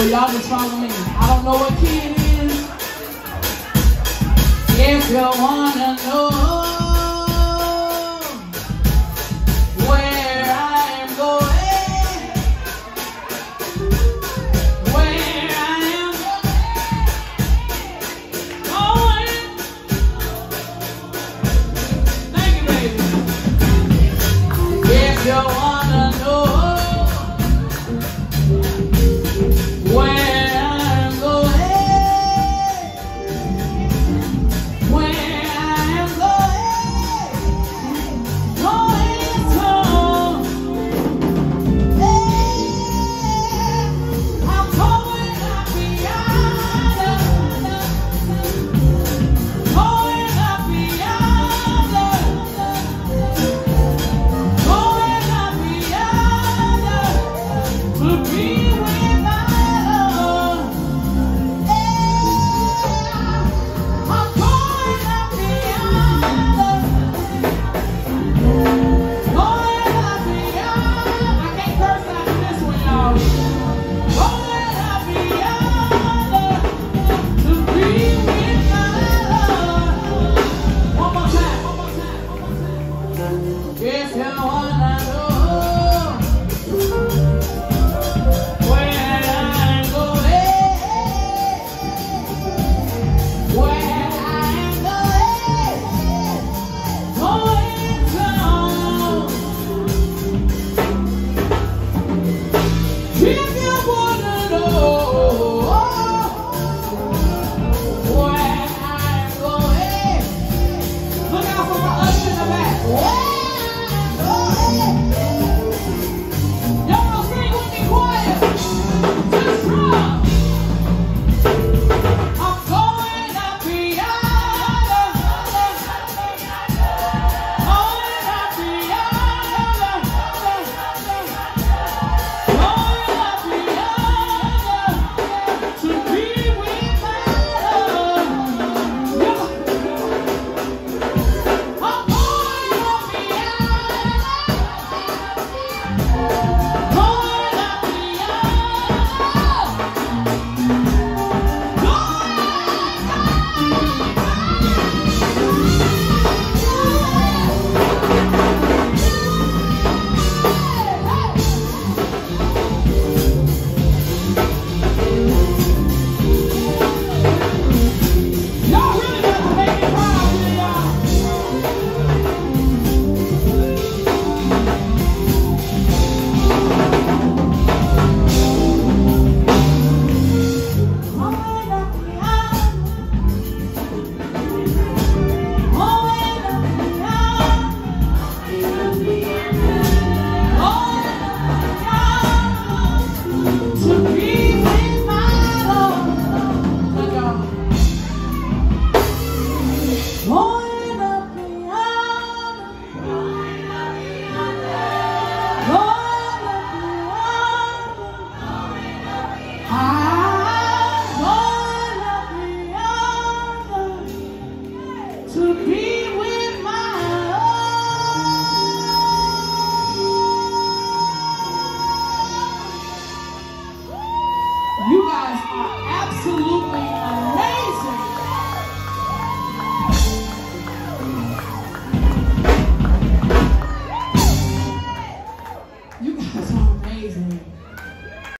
So y'all just follow me. I don't know what key it is. If you wanna know are absolutely.